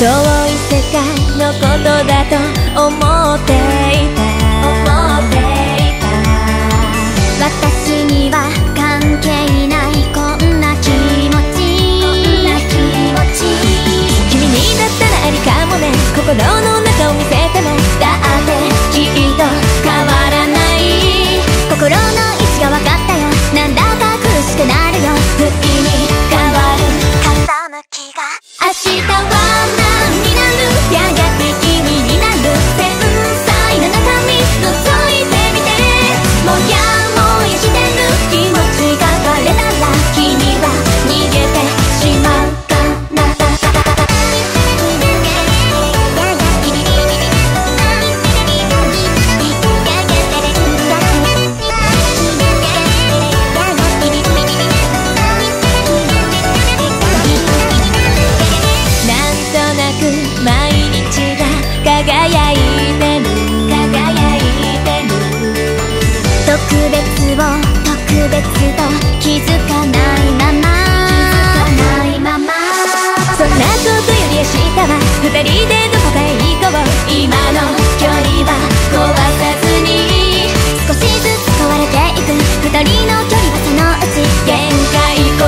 遠い世界のことだと輝いてる輝いてる特別を特別と気づかないまま気づかないままそんなことより明日は二人でどこかへ行こう今の距離は壊さずに少しずつ壊れていく二人の距離はそのうち限界超